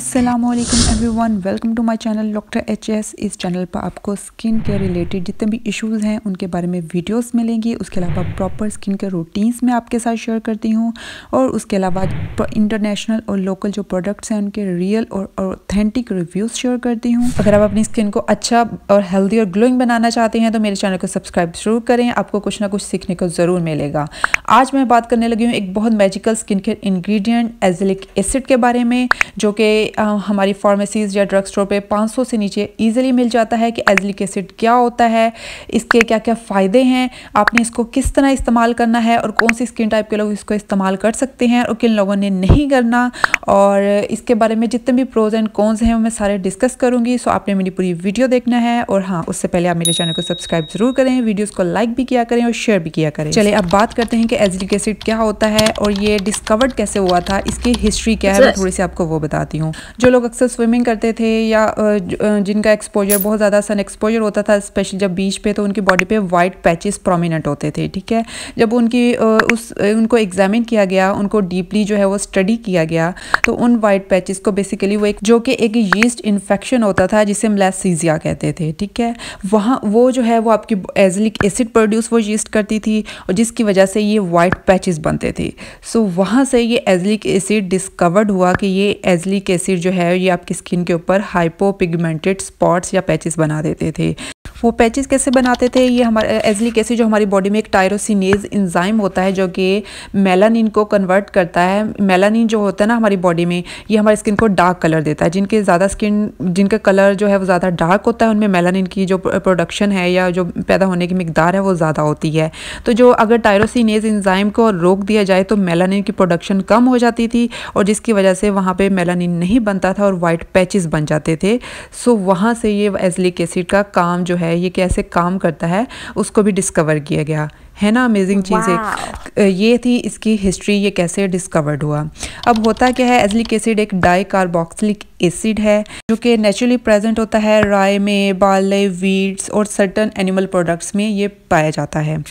Aslam everyone welcome to my channel doctor H S इस channel पर आपको स्किन केयर रिलेटेड जितने भी इश्यूज़ हैं, उनके बारे में वीडियोस मिलेंगी। उसके अलावा प्रॉपर स्किन केयर रूटीन्स मैं आपके साथ शेयर करती हूँ। और उसके अलावा इंटरनेशनल और लोकल जो प्रोडक्ट्स हैं, उनके रियल और ऑथेंटिक रिव्यूज़ शेयर करती हूँ। अगर आप अपनी स्किन को अच्छा और हेल्दी और ग्लोइंग बनाना चाहते हैं तो मेरे चैनल को सब्सक्राइब ज़रूर करें। आपको कुछ ना कुछ सीखने को ज़रूर मिलेगा। आज मैं बात करने लगी हूँ एक बहुत magical skin care ingredient azelaic acid के बारे में, जो कि हमारी फार्मेसीज़ या ड्रग स्टोर पे 500 से नीचे ईजिली मिल जाता है कि एजलिक एसिड क्या होता है इसके क्या क्या फ़ायदे हैं आपने इसको किस तरह इस्तेमाल करना है और कौन सी स्किन टाइप के लोग इसको इस्तेमाल कर सकते हैं और किन लोगों ने नहीं करना और इसके बारे में जितने भी प्रोज एंड कॉन्स हैं वो मैं सारे डिस्कस करूँगी। सो आपने मेरी पूरी वीडियो देखना है और हाँ उससे पहले आप मेरे चैनल को सब्सक्राइब ज़रूर करें वीडियोज़ को लाइक भी किया करें और शेयर भी किया करें। चले अब बात करते हैं कि एजलिक एसिड क्या होता है और ये डिस्कवर्ड कैसे हुआ था इसकी हिस्ट्री क्या है मैं थोड़ी सी आपको वो बताती हूँ। जो लोग अक्सर स्विमिंग करते थे या जिनका एक्सपोजर बहुत ज़्यादा सन एक्सपोजर होता था स्पेशली जब बीच पे तो उनकी बॉडी पे वाइट पैचेस प्रोमिनेंट होते थे, ठीक है? जब उनकी उस उनको एग्जामिन किया गया, उनको डीपली जो है वो स्टडी किया गया तो उन वाइट पैचेस को बेसिकली वो एक, जो कि एक यीस्ट इन्फेक्शन होता था, जिसे मलेसीजिया कहते थे, ठीक है? वहाँ, वो जो है, वो आपकी एजलिक एसिड प्रोड्यूस वो यीस्ट करती थी, और जिसकी वजह से ये वाइट पैचेस बनते थे। सो वहाँ से ये एजलिक एसिड डिस्कवर्ड हुआ कि ये एजलिक एसिड जो है ये आपकी स्किन के ऊपर हाइपोपिगमेंटेड स्पॉट्स या पैचेस बना देते थे। वो पैचेस कैसे बनाते थे? ये हमारे एजली कैसे जो हमारी बॉडी में एक टायरोसिनेज इंजाइम होता है, जो कि मेलानिन को कन्वर्ट करता है। मेलानिन जो होता है ना हमारी बॉडी में, ये हमारी स्किन को डार्क कलर देता है। जिनके ज़्यादा स्किन जिनका कलर जो है वो ज़्यादा डार्क होता है, उनमें मेलानिन की जो प्रोडक्शन है या जो पैदा होने की मकदार है, वो ज़्यादा होती है। तो जो अगर टायरोसिनेज इंजाइम को रोक दिया जाए तो मेलानिन की प्रोडक्शन कम हो जाती थी और जिसकी वजह से वहाँ पर मेलानिन नहीं बनता था और वाइट पैचेस बन जाते थे। सो वहाँ से ये एजलिक एसिड का काम जो है है ये कैसे काम करता है उसको भी डिस्कवर किया गया। है ना अमेजिंग चीज़। है ये थी इसकी हिस्ट्री ये कैसे डिस्कवर्ड हुआ। अब होता क्या है एजलिक एसिड एक डाई कार्बोक्सिलिक एसिड है जो कि नेचुरली प्रेजेंट होता है राय में बाले वीड्स और सर्टन एनिमल प्रोडक्ट्स में ये पाया जाता है।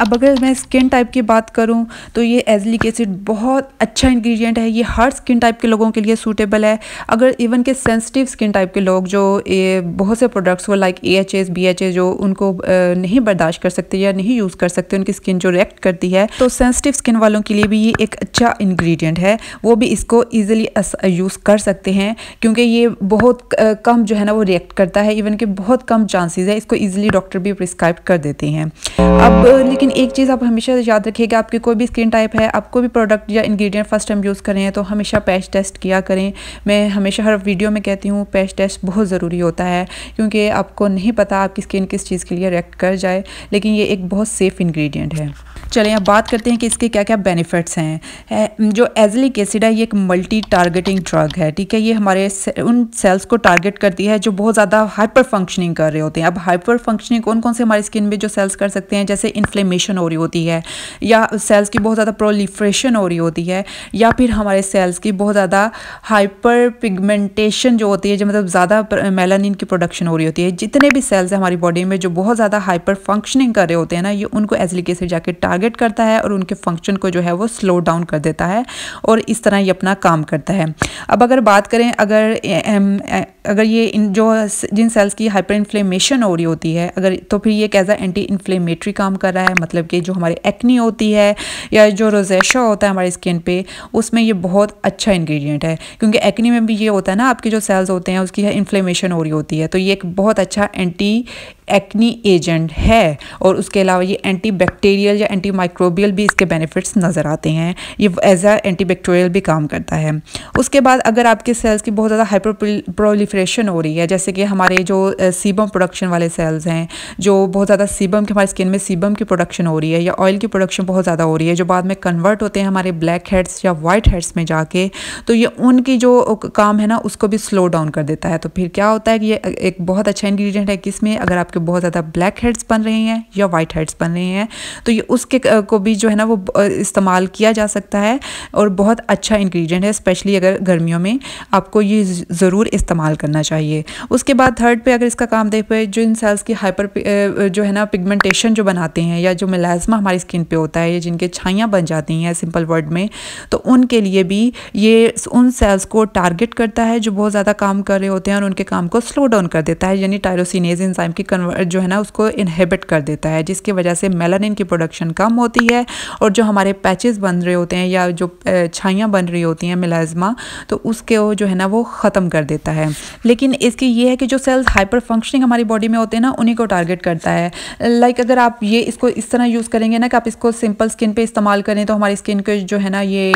अब अगर मैं स्किन टाइप की बात करूँ तो ये एजलिक एसिड बहुत अच्छा इंग्रेडिएंट है। ये हर स्किन टाइप के लोगों के लिए सूटेबल है। अगर इवन के सेंसिटिव स्किन टाइप के लोग जो ये बहुत से प्रोडक्ट्स वो like A H S B H A जो उनको नहीं बर्दाश्त कर सकते या नहीं यूज़ कर सकते उनकी स्किन जो रिएक्ट करती है तो सेंसिटिव स्किन वालों के लिए भी ये एक अच्छा इंग्रेडिएंट है। वो भी इसको ईजिली यूज़ कर सकते हैं, क्योंकि ये बहुत कम जो है ना वो रिएक्ट करता है। इवन कि बहुत कम चांसेस है इसको ईजिली डॉक्टर भी प्रिस्क्राइब कर देते हैं। अब, लेकिन एक चीज़ आप हमेशा याद रखिएगा, आपकी कोई भी स्किन टाइप है, आप कोई भी प्रोडक्ट या इंग्रेडिएंट फ़र्स्ट टाइम यूज़ करें तो हमेशा पैच टेस्ट किया करें। मैं हमेशा हर वीडियो में कहती हूँ पैच टेस्ट बहुत ज़रूरी होता है, क्योंकि आपको नहीं पता आपकी स्किन किस चीज़ के लिए रिएक्ट कर जाए, लेकिन ये एक बहुत सेफ़ इन्ग्रीडियंट है चलिए अब बात करते हैं कि इसके क्या क्या बेनिफिट्स हैं, जो एजलिक एसिड है, ये एक मल्टी टारगेटिंग ड्रग है, ठीक है? ये हमारे उन सेल्स को टारगेट करती है जो बहुत ज़्यादा हाइपर फंक्शनिंग कर रहे होते हैं। अब हाइपर फंक्शनिंग कौन कौन से हमारी स्किन में जो सेल्स कर सकते हैं? जैसे इन्फ्लेमेशन हो रही होती है, या सेल्स की बहुत ज़्यादा प्रोलिफ्रेशन हो रही होती है, या फिर हमारे सेल्स की बहुत ज़्यादा हाइपर पिगमेंटेशन जो होती है, जो मतलब ज़्यादा मेलानिन की प्रोडक्शन हो रही होती है। जितने भी सेल्स हैं हमारी बॉडी में जो बहुत ज़्यादा हाइपर फंक्शनिंग कर रहे होते हैं ना, ये उनको एजलिक एसिड जाके टारगेट करता है और उनके फ़ंक्शन को जो है वो स्लो डाउन कर देता है और इस तरह ये अपना काम करता है। अब अगर बात करें, अगर अगर ये इन, जो जिन सेल्स की हाइपर इन्फ्लेमेशन हो रही होती है, अगर तो फिर ये कैसा एंटी इन्फ्लेमेटरी काम कर रहा है? मतलब कि जो हमारी एक्नी होती है या जो रोजेशा होता है हमारी स्किन पे, उसमें ये बहुत अच्छा इंग्रेडिएंट है। क्योंकि एक्नी में भी ये होता है ना, आपके जो सेल्स होते हैं, उसकी इन्फ्लेमेशन हो रही होती है। तो ये एक बहुत अच्छा एंटी एक्नी एजेंट है और उसके अलावा ये एंटी बैक्टीरियल या एंटी माइक्रोबियल भी इसके बेनिफिट्स नज़र आते हैं। ये एज आ एंटी बैक्टीरियल भी काम करता है। उसके बाद अगर आपके सेल्स की बहुत ज़्यादा हाइपर प्रोलिफ्रेशन हो रही है, जैसे कि हमारे जो सीबम प्रोडक्शन वाले सेल्स हैं, जो बहुत ज़्यादा सीबम की, हमारी स्किन में सीबम की प्रोडक्शन हो रही है या ऑयल की प्रोडक्शन बहुत ज़्यादा हो रही है, जो बाद में कन्वर्ट होते हैं हमारे ब्लैक हेड्स या वाइट हेड्स में जाके तो ये उनकी जो काम है ना, उसको भी स्लो डाउन कर देता है। तो फिर क्या होता है कि ये एक बहुत अच्छा इंग्रीडियंट है किसमें अगर आपके आपके बहुत ज़्यादा ब्लैक हेड्स बन रहे हैं या वाइट हेड्स बन रहे हैं तो ये उसके को भी जो है ना वो इस्तेमाल किया जा सकता है और बहुत अच्छा इंग्रेडिएंट है स्पेशली अगर गर्मियों में आपको ये ज़रूर इस्तेमाल करना चाहिए। उसके बाद थर्ड पे अगर इसका काम देख पाए जो इन सेल्स की हाइपर जो है ना पिगमेंटेशन जो बनाते हैं या जो मिलाजमा हमारी स्किन पे होता है, या जिनके छाइयाँ बन जाती हैं सिंपल वर्ड में तो उनके लिए भी ये उन सेल्स को टारगेट करता है जो बहुत ज़्यादा काम कर रहे होते हैं और उनके काम को स्लो डाउन कर देता है, यानी टायरोसिनेज इंजाइम की कन्वर्ट जो है ना, उसको इनहेबिट कर देता है, जिसकी वजह से मेलानिन की प्रोडक्शन कम होती है और जो हमारे पैचेस बन रहे होते हैं या जो छाइयाँ बन रही होती हैं मिलाजमा तो उसके वो जो है ना, वो ख़त्म कर देता है। लेकिन इसकी ये है कि जो सेल्स हाइपर फंक्शनिंग हमारी बॉडी में होते हैं ना, उन्हीं को टारगेट करता है। लाइक like, अगर आप ये इसको इस तरह यूज़ करेंगे ना कि आप इसको सिंपल स्किन पे इस्तेमाल करें तो हमारी स्किन को जो है ना, ये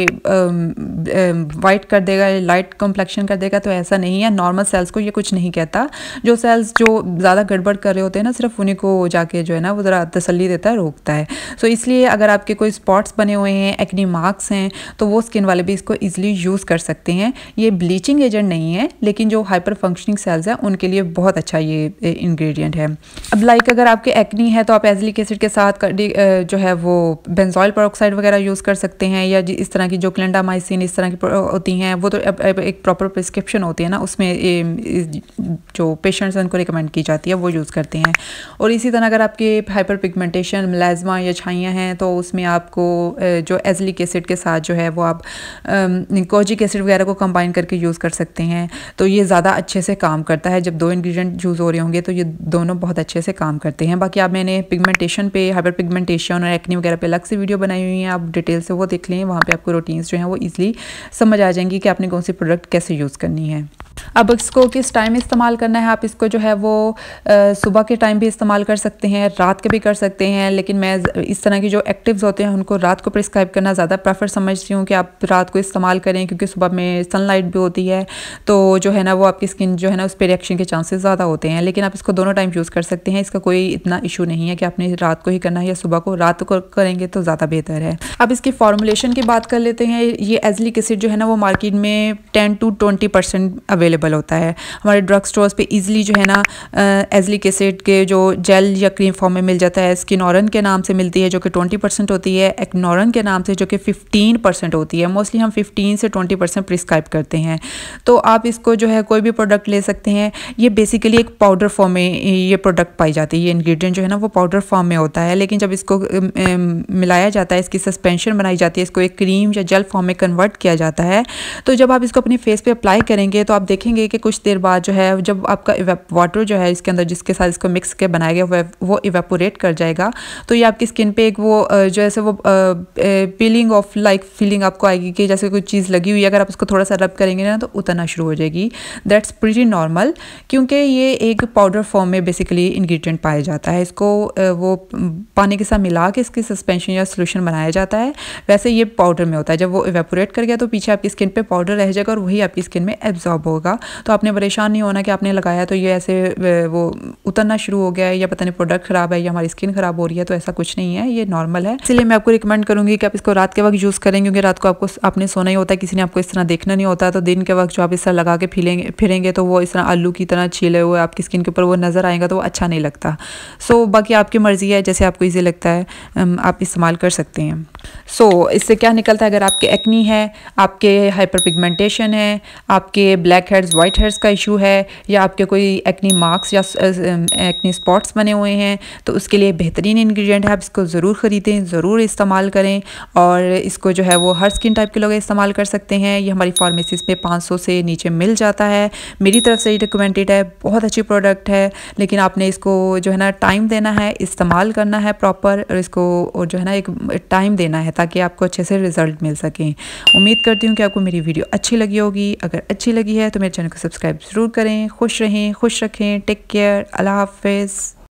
वाइट कर देगा लाइट कॉम्प्लेक्शन कर देगा तो ऐसा नहीं है। नॉर्मल सेल्स को ये कुछ नहीं कहता। जो सेल्स जो ज़्यादा गड़बड़ कर रहे होते हैं ना, सिर्फ़ उन्हीं को जाके जो है ना, वो ज़रा तसली देता है, रोकता है। सो इसलिए अगर आपके कोई स्पॉट्स बने हुए हैं एक्नी मार्क्स हैं तो वो स्किन वाले भी इसको ईजिली यूज़ कर सकते हैं। ये ब्लीचिंग एजेंट नहीं है, लेकिन जो हाइपर फंक्शनिंग सेल्स हैं, उनके लिए बहुत अच्छा ये इंग्रेडिएंट है। अब लाइक अगर आपके एक्नी है तो आप एजलिक एसिड के साथ जो है वो बेंजॉइल प्रोक्साइड वगैरह यूज़ कर सकते हैं, या इस तरह की जो क्लेंडामाइसिन इस तरह की होती हैं, वो तो एक प्रॉपर प्रिस्क्रिप्शन होती है ना, उसमें जो पेशेंट्स उनको रिकमेंड की जाती है, वो यूज़ करते हैं। और इसी तरह अगर आपके हाइपर पिगमेंटेशन मिलाजमा या छाइयाँ हैं तो उसमें आपको जो एजलिक एसिड के साथ जो है वो आप कोजिक एसिड वगैरह को कंबाइन करके यूज़ कर सकते हैं। तो ये ज़्यादा अच्छे से काम करता है। जब दो इंग्रेडिएंट यूज़ हो रहे होंगे तो ये दोनों बहुत अच्छे से काम करते हैं। बाकी आप मैंने पिगमेंटेशन पे हाइपर पिगमेंटेशन और एक्नी वगैरह पे अलग से वीडियो बनाई हुई है। आप डिटेल से वो देख लें, वहाँ पे आपको रूटीन्स जो हैं वो ईजिली समझ आ जाएँगी कि आपने कौन सी प्रोडक्ट कैसे यूज़ करनी है। अब इसको किस टाइम इस्तेमाल करना है? आप इसको जो है वो सुबह के टाइम भी इस्तेमाल कर सकते हैं, रात के भी कर सकते हैं, लेकिन मैं इस तरह की जो एक्टिव्स होते हैं, उनको रात को प्रिस्क्राइब करना ज़्यादा प्रेफर समझती हूँ कि आप रात को इस्तेमाल करें, क्योंकि सुबह में सनलाइट भी होती है तो जो है ना वो आपकी स्किन जो है ना उस पर रिएक्शन के चांसेस ज़्यादा होते हैं, लेकिन आप इसको दोनों टाइम यूज़ कर सकते हैं, इसका कोई इतना इशू नहीं है कि आपने रात को ही करना है या सुबह को रात को करेंगे तो ज़्यादा बेहतर है। अब इसकी फॉर्मुलेशन की बात कर लेते हैं, ये एजलिक एसिड जो है ना वो मार्केट में टेन टू ट्वेंटी अवेलेबल होता है। हमारे ड्रग स्टोर्स पे इजीली जो है ना एजलिक एसिड के जो जेल या क्रीम फॉर्म में मिल जाता है स्किनोरन के नाम से मिलती है, जो कि ट्वेंटी परसेंट होती है एक्नोरन के नाम से, जो कि फिफ्टीन परसेंट होती है। मोस्टली हम फिफ्टीन से ट्वेंटी परसेंट प्रिस्क्राइब करते हैं। तो आप इसको जो है कोई भी प्रोडक्ट ले सकते हैं। ये बेसिकली एक पाउडर फॉर्म में ये प्रोडक्ट पाई जाती है। ये इन्ग्रीडियंट जो है ना, वो पाउडर फॉर्म में होता है। लेकिन जब इसको मिलाया जाता है, इसकी सस्पेंशन बनाई जाती है, इसको एक क्रीम या जेल फॉर्म में कन्वर्ट किया जाता है तो जब आप इसको अपनी फेस पर अप्लाई करेंगे तो आप देखेंगे कि कुछ देर बाद जो है, जब आपका वाटर जो है, इसके अंदर जिसके साथ इसको मिक्स के बनाया गया, वो इवेपोरेट कर जाएगा। तो ये आपकी स्किन पे एक वो जो ऐसे वो पीलिंग ऑफ़ लाइक फीलिंग आपको आएगी कि जैसे कोई चीज़ लगी हुई है, अगर आप उसको थोड़ा सा रब करेंगे ना तो उतरना शुरू हो जाएगी। दैट्स प्रीटी नॉर्मल क्योंकि ये एक पाउडर फॉर्म में बेसिकली इन्ग्रीडियंट पाया जाता है। इसको वो पानी के साथ मिला के इसकी सस्पेंशन या सोल्यूशन बनाया जाता है। वैसे ये पाउडर में होता है। जब वो इवेपोरेट कर गया तो पीछे आपकी स्किन पे पाउडर रह जाएगा और वही आपकी स्किन में एब्जॉर्ब होगा। तो आपने परेशान नहीं होना कि आपने लगाया तो ये ऐसे वो उतरना शुरू हो गया है, या पता नहीं प्रोडक्ट ख़राब है, या हमारी स्किन ख़राब हो रही है तो ऐसा कुछ नहीं है, ये नॉर्मल है। इसलिए मैं आपको रिकमेंड करूँगी कि आप इसको रात के वक्त यूज़ करें क्योंकि रात को आपको आपने सोना ही होता है, किसी ने आपको इस तरह देखना नहीं होता तो दिन के वक्त जो आप इस तरह लगा के फिरेंगे फिरेंगे तो वो इस तरह आलू की तरह छीले हुए आपकी स्किन के ऊपर वो नज़र आएगा तो वो अच्छा नहीं लगता। सो बाकी आपकी मर्ज़ी है, जैसे आपको ईजी लगता है आप इस्तेमाल कर सकते हैं। सो so, इससे क्या निकलता है? अगर आपके एक्नी है आपके हाइपर पिगमेंटेशन है आपके ब्लैक हेड्स वाइट हेड्स का इशू है या आपके कोई एक्नी मार्क्स या एक्नी स्पॉट्स बने हुए हैं तो उसके लिए बेहतरीन इंग्रेडिएंट है। आप इसको ज़रूर ख़रीदें ज़रूर इस्तेमाल करें और इसको जो है वो हर स्किन टाइप के लोग इस्तेमाल कर सकते हैं। ये हमारी फार्मेसीज पे 500 से नीचे मिल जाता है। मेरी तरफ़ से ये रिकमेंडेड है बहुत अच्छी प्रोडक्ट है लेकिन आपने इसको जो है ना टाइम देना है इस्तेमाल करना है प्रॉपर और इसको और जो है ना एक टाइम देना है ताकि आपको अच्छे से रिज़ल्ट मिल सकें। उम्मीद करती हूँ कि आपको मेरी वीडियो अच्छी लगी होगी। अगर अच्छी लगी है तो मेरे चैनल को सब्सक्राइब ज़रूर करें। खुश रहें, खुश रखें। Take care. अल्लाह हाफिज़।